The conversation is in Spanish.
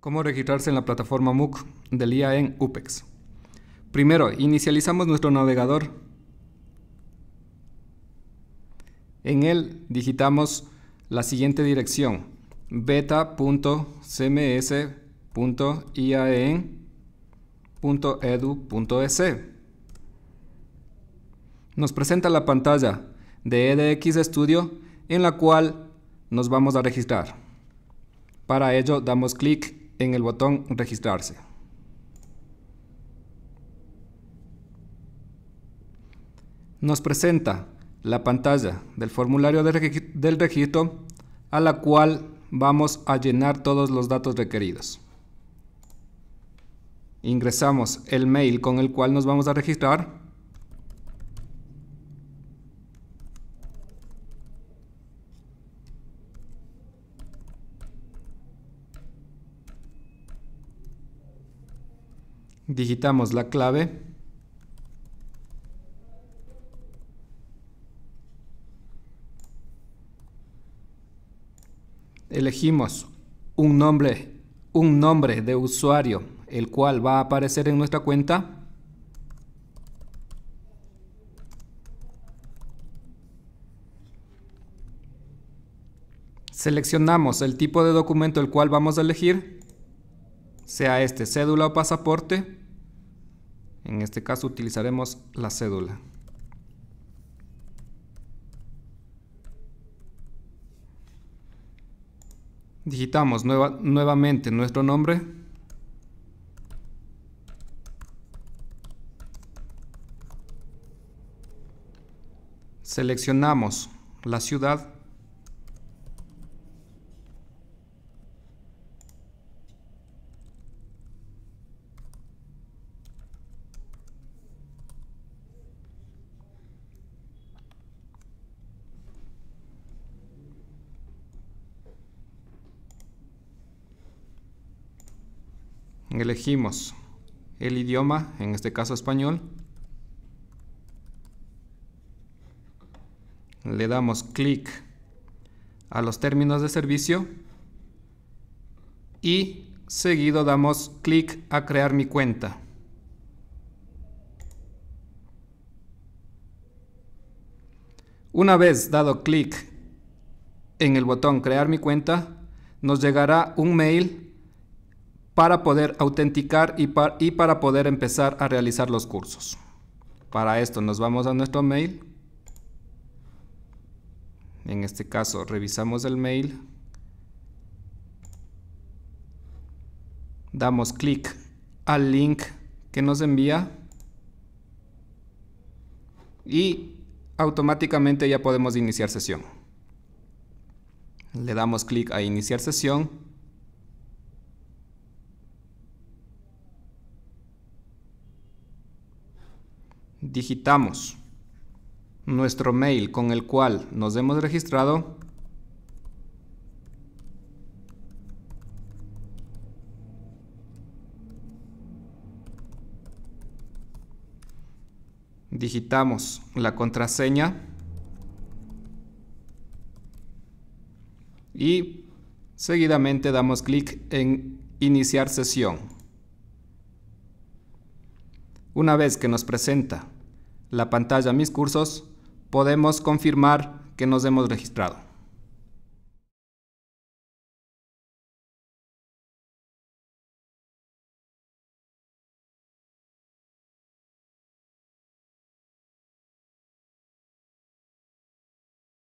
¿Cómo registrarse en la plataforma MOOC del IAEN UPEX? Primero, inicializamos nuestro navegador. En él digitamos la siguiente dirección beta.cms.iaen.edu.es. Nos presenta la pantalla de EDX Studio en la cual nos vamos a registrar. Para ello damos clic en el botón registrarse. Nos presenta la pantalla del formulario del registro a la cual vamos a llenar todos los datos requeridos. Ingresamos el mail con el cual nos vamos a registrar digitamos la clave elegimos un nombre un nombre de usuario el cual va a aparecer en nuestra cuenta seleccionamos el tipo de documento el cual vamos a elegir sea este cédula o pasaporte. En este caso utilizaremos la cédula. Digitamos nuevamente nuestro nombre. Seleccionamos la ciudad elegimos el idioma, en este caso español, le damos clic a los términos de servicio y seguido damos clic a crear mi cuenta. Una vez dado clic en el botón crear mi cuenta, nos llegará un mail para poder autenticar y, para poder empezar a realizar los cursos. Para esto nos vamos a nuestro mail. En este caso revisamos el mail. Damos clic al link que nos envía. Y automáticamente ya podemos iniciar sesión. Le damos clic a iniciar sesión digitamos nuestro mail con el cual nos hemos registrado digitamos la contraseña y seguidamente damos clic en iniciar sesión. Una vez que nos presenta la pantalla Mis cursos, podemos confirmar que nos hemos registrado.